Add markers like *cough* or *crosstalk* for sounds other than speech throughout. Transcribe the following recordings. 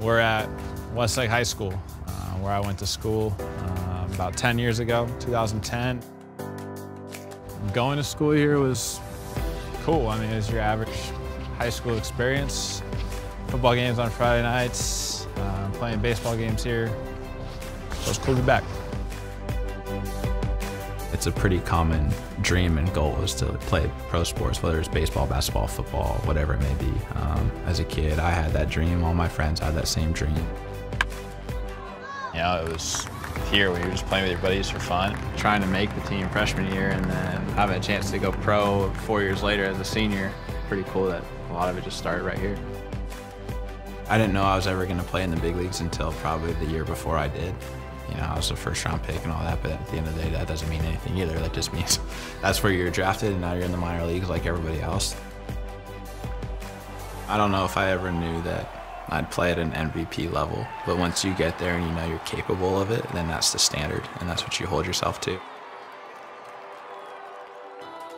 We're at Westlake High School, uh, where I went to school uh, about 10 years ago, 2010. Going to school here was cool. I mean, it was your average high school experience. Football games on Friday nights, uh, playing baseball games here. So it was cool to be back. It's a pretty common dream and goal is to play pro sports, whether it's baseball, basketball, football, whatever it may be. Um, as a kid, I had that dream. All my friends had that same dream. You know, it was here when you were just playing with your buddies for fun. Trying to make the team freshman year and then having a chance to go pro four years later as a senior. Pretty cool that a lot of it just started right here. I didn't know I was ever going to play in the big leagues until probably the year before I did. You know, I was a first round pick and all that, but at the end of the day, that doesn't mean anything either. That just *laughs* means that's where you're drafted and now you're in the minor leagues like everybody else. I don't know if I ever knew that I'd play at an MVP level, but once you get there and you know you're capable of it, then that's the standard and that's what you hold yourself to.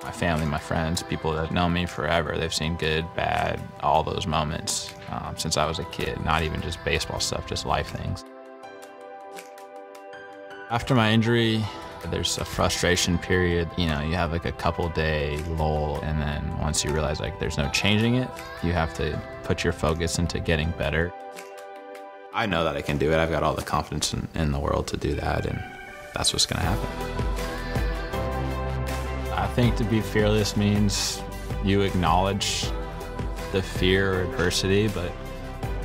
My family, my friends, people that know me forever, they've seen good, bad, all those moments um, since I was a kid, not even just baseball stuff, just life things. After my injury, there's a frustration period. You know, you have like a couple day lull, and then once you realize like there's no changing it, you have to put your focus into getting better. I know that I can do it. I've got all the confidence in, in the world to do that, and that's what's going to happen. I think to be fearless means you acknowledge the fear or adversity, but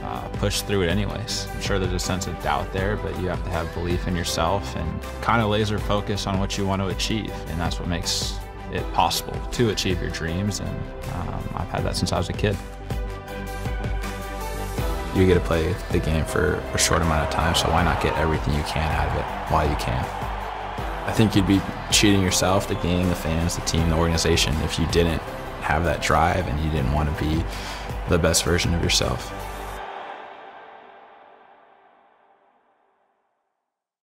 uh, push through it anyways. I'm sure there's a sense of doubt there, but you have to have belief in yourself and kind of laser focus on what you want to achieve. And that's what makes it possible to achieve your dreams. And um, I've had that since I was a kid. You get to play the game for a short amount of time, so why not get everything you can out of it while you can? I think you'd be cheating yourself, the game, the fans, the team, the organization if you didn't have that drive and you didn't want to be the best version of yourself.